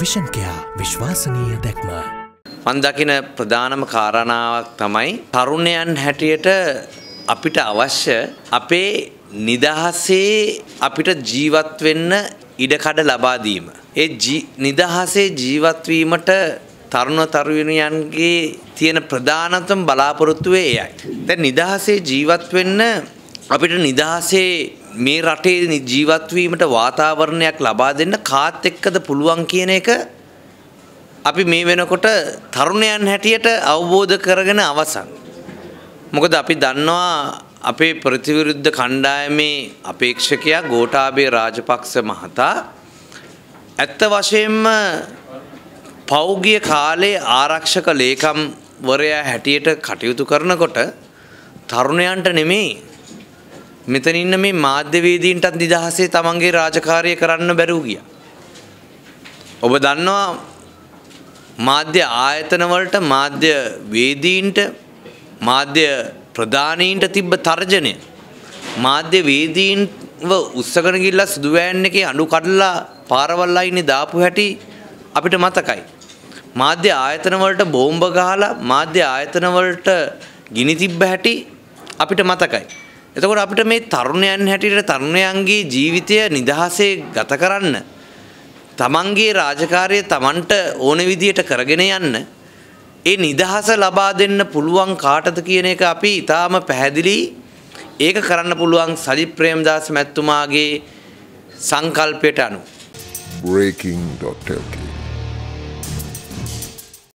විෂන්කයා විශ්වාසනීය දැක්ම. මන් දකින ප්‍රධානම කාරණාවක් තමයි තරුණයන් හැටියට අපිට අවශ්‍ය අපේ නිදහසේ අපිට ජීවත් වෙන්න ඉඩකඩ ලබා දීම. ඒ නිදහසේ ජීවත්වීමට තරුණ තරුණියන්ගේ තියෙන ප්‍රධානතම බලාපොරොත්තුවේ එයයි. දැන් නිදහසේ ජීවත් වෙන්න අපිට නිදහසේ මේ රටේ ජීවත්වීමට වාතාවරණයක් ලබා දෙන්න කාත් එක්කද පුළුවන් කියන එක අපි මේ වෙනකොට තරුණයන් හැටියට අවබෝධ කරගෙන අවසන්. මොකද අපි දන්නවා අපේ ප්‍රතිවිරුද්ධ කණ්ඩායමේ අපේක්ෂකයා ගෝඨාභය රාජපක්ෂ මහතා ඇත්ත වශයෙන්ම පෞගිය කාලේ ආරක්ෂක ලේකම්වරයා හැටියට කටයුතු කරනකොට තරුණයන්ට නෙමෙයි මෙතන ඉන්න මේ මාධ්‍යවේදීන්ටත් නිදහසේ තමන්ගේ රාජකාරිය කරන්න බැරුව ගියා. ඔබ දන්නවා මාධ්‍ය ආයතන වලට මාධ්‍ය වේදීන්ට මාධ්‍ය ප්‍රධානීන්ට තිබ්බ තර්ජනය මාධ්‍ය වේදීන්ව උස්සගෙන ගිහිල්ලා සුදු වෑන් එකේ අඬු කඩලා පාරවල් අයිනේ දාපු හැටි අපිට මතකයි. මාධ්‍ය ආයතන වලට බෝම්බ ගහලා මාධ්‍ය ආයතන වලට ගිනි තිබ්බ හැටි අපිට මතකයි. එතකොට අපිට මේ තරුණයන් හැටියට තරුණයන්ගේ ජීවිතය නිදහසේ ගත කරන්න තමන්ගේ රාජකාරිය තමන්ට ඕන විදියට කරගෙන යන්න ඒ නිදහස ලබා දෙන්න පුළුවන් කාටද කියන එක අපි ඊටාම පැහැදිලි. ඒක කරන්න පුළුවන් සජිත් ප්‍රේමදාස මැතිතුමාගේ සංකල්පයට අනුව. Breaking.lk